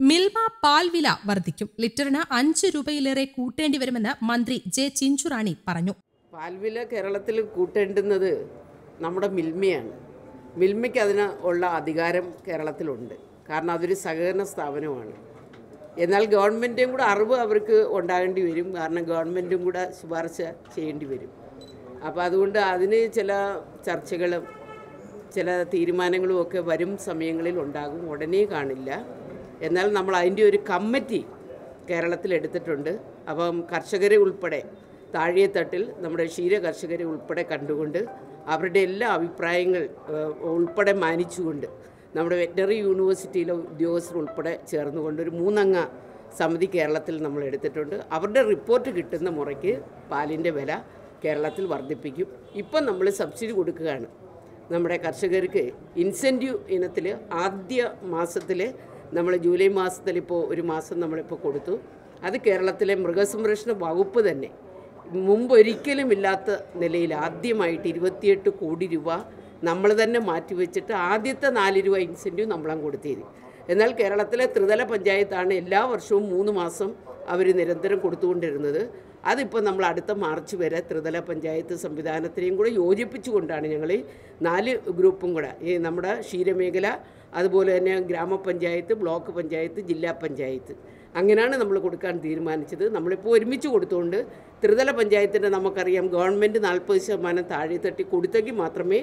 മിൽമ പാൽ വില വർദ്ധിക്കും. ലിറ്ററിന് അഞ്ച് രൂപയിലേറെ കൂട്ടേണ്ടി വരുമെന്ന് മന്ത്രി ജെ ചിഞ്ചുറാണി പറഞ്ഞു. പാൽവില കേരളത്തിൽ കൂട്ടേണ്ടുന്നത് നമ്മുടെ മിൽമയാണ്. മിൽമയ്ക്ക് അതിന് ഉള്ള അധികാരം കേരളത്തിലുണ്ട്. കാരണം അതൊരു സഹകരണ സ്ഥാപനമാണ്. എന്നാൽ ഗവൺമെന്റും കൂടെ അറിവ് അവർക്ക് ഉണ്ടാകേണ്ടി വരും. കാരണം ഗവൺമെന്റും കൂടെ ശുപാർശ ചെയ്യേണ്ടി വരും. അപ്പോൾ അതുകൊണ്ട് അതിന് ചില ചർച്ചകളും ചില തീരുമാനങ്ങളും ഒക്കെ വരും സമയങ്ങളിൽ ഉണ്ടാകും. ഉടനെ കാണില്ല. എന്നാൽ നമ്മൾ അതിന്റെ ഒരു കമ്മിറ്റി കേരളത്തിൽ എടുത്തിട്ടുണ്ട്. അപ്പം കർഷകരെ ഉൾപ്പെടെ താഴെത്തട്ടിൽ നമ്മുടെ ക്ഷീര കർഷകരെ ഉൾപ്പെടെ കണ്ടുകൊണ്ട് അവരുടെ എല്ലാ അഭിപ്രായങ്ങൾ ഉൾപ്പെടെ മാനിച്ചുകൊണ്ട് നമ്മുടെ വെറ്ററിനറി യൂണിവേഴ്സിറ്റിയിലെ ഉദ്യോഗസ്ഥർ ഉൾപ്പെടെ ചേർന്നുകൊണ്ട് ഒരു മൂന്നംഗ സമിതി കേരളത്തിൽ നമ്മൾ എടുത്തിട്ടുണ്ട്. അവരുടെ റിപ്പോർട്ട് കിട്ടുന്ന മുറയ്ക്ക് പാലിന്റെ വില കേരളത്തിൽ വർദ്ധിപ്പിക്കും. ഇപ്പം നമ്മൾ സബ്സിഡി കൊടുക്കുകയാണ്. നമ്മുടെ കർഷകർക്ക് ഇൻസെന്റീവ് ഇനത്തിൽ ആദ്യ മാസത്തിൽ നമ്മൾ ജൂലൈ മാസത്തിൽ ഇപ്പോൾ ഒരു മാസം നമ്മളിപ്പോൾ കൊടുത്തു. അത് കേരളത്തിലെ മൃഗസംരക്ഷണ വകുപ്പ് തന്നെ മുമ്പ് ഒരിക്കലും ഇല്ലാത്ത നിലയിൽ ആദ്യമായിട്ട് ഇരുപത്തിയെട്ട് കോടി രൂപ നമ്മൾ തന്നെ മാറ്റിവെച്ചിട്ട് ആദ്യത്തെ നാല് രൂപ ഇൻസെന്റീവ് നമ്മളാണ് കൊടുത്തിരുന്നു. എന്നാൽ കേരളത്തിലെ ത്രിതല പഞ്ചായത്താണ് എല്ലാ വർഷവും മൂന്ന് മാസം അവർ നിരന്തരം കൊടുത്തുകൊണ്ടിരുന്നത്. അതിപ്പോൾ നമ്മൾ അടുത്ത മാർച്ച് വരെ ത്രിതല പഞ്ചായത്ത് സംവിധാനത്തിനെയും കൂടെ യോജിപ്പിച്ചുകൊണ്ടാണ് ഞങ്ങൾ ഈ നാല് ഗ്രൂപ്പും കൂടെ ഈ നമ്മുടെ ക്ഷീരമേഖല അതുപോലെ തന്നെ ഗ്രാമപഞ്ചായത്ത് ബ്ലോക്ക് പഞ്ചായത്ത് ജില്ലാ പഞ്ചായത്ത്. അങ്ങനെയാണ് നമ്മൾ കൊടുക്കാൻ തീരുമാനിച്ചത്. നമ്മളിപ്പോൾ ഒരുമിച്ച് കൊടുത്തുകൊണ്ട് ത്രിതല പഞ്ചായത്തിന്റെ നമുക്കറിയാം ഗവൺമെന്റ് നാൽപ്പത് ശതമാനം താഴെ തട്ടി കൊടുത്തെങ്കിൽ മാത്രമേ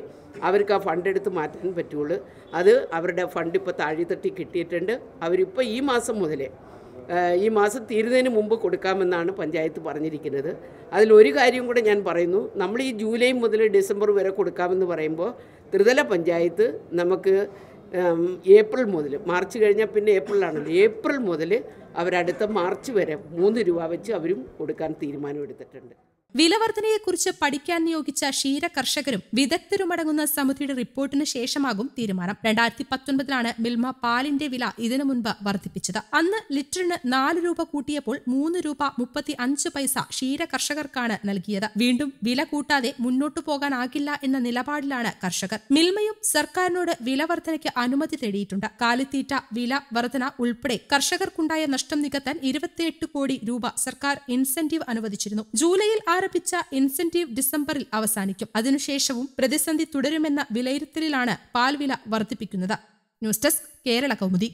അവർക്ക് ആ ഫണ്ട് എടുത്ത് മാറ്റാൻ പറ്റുള്ളൂ. അത് അവരുടെ ഫണ്ട് ഇപ്പോൾ താഴെ തട്ടി കിട്ടിയിട്ടുണ്ട്. അവരിപ്പോൾ ഈ മാസം മുതലേ ഈ മാസം തീരുന്നതിന് മുമ്പ് കൊടുക്കാമെന്നാണ് പഞ്ചായത്ത് പറഞ്ഞിരിക്കുന്നത്. അതിലൊരു കാര്യം കൂടെ ഞാൻ പറയുന്നു. നമ്മൾ ഈ ജൂലൈ മുതൽ ഡിസംബർ വരെ കൊടുക്കാമെന്ന് പറയുമ്പോൾ ത്രിതല പഞ്ചായത്ത് നമുക്ക് ഏപ്രിൽ മുതൽ മാർച്ച് കഴിഞ്ഞാൽ പിന്നെ ഏപ്രിലാണല്ലോ. ഏപ്രിൽ മുതൽ അവരടുത്ത മാർച്ച് വരെ മൂന്ന് രൂപ വെച്ച് അവരും കൊടുക്കാൻ തീരുമാനമെടുത്തിട്ടുണ്ട്. വിലവർധനയെക്കുറിച്ച് പഠിക്കാൻ നിയോഗിച്ച ക്ഷീര കർഷകരും വിദഗ്ധരുമടങ്ങുന്ന സമിതിയുടെ റിപ്പോർട്ടിന് ശേഷമാകും തീരുമാനം. രണ്ടായിരത്തി പത്തൊൻപതിലാണ് മിൽമ പാലിന്റെ വില ഇതിനു മുൻപ് വർദ്ധിപ്പിച്ചത്. അന്ന് ലിറ്ററിന് നാല് രൂപ കൂട്ടിയപ്പോൾ മൂന്ന് രൂപ മുപ്പത്തി അഞ്ച് പൈസ ക്ഷീര കർഷകർക്കാണ് നൽകിയത്. വീണ്ടും വില കൂട്ടാതെ മുന്നോട്ടു പോകാനാകില്ല എന്ന നിലപാടിലാണ് കർഷകർ. മിൽമയും സർക്കാരിനോട് വില വർധനയ്ക്ക് അനുമതി തേടിയിട്ടുണ്ട്. കാലിത്തീറ്റ വില വർധന ഉൾപ്പെടെ കർഷകർക്കുണ്ടായ നഷ്ടം നികത്താൻ ഇരുപത്തിയെട്ട് കോടി രൂപ സർക്കാർ ഇൻസെന്റീവ് അനുവദിച്ചിരുന്നു. ജൂലൈയിൽ ആരംഭിച്ച ഇൻസെന്റീവ് ഡിസംബറിൽ അവസാനിക്കും. അതിനുശേഷവും പ്രതിസന്ധി തുടരുമെന്ന വിലയിരുത്തലിലാണ് പാൽവില വർദ്ധിപ്പിക്കുന്നത്. News desk Kerala Kaumudi.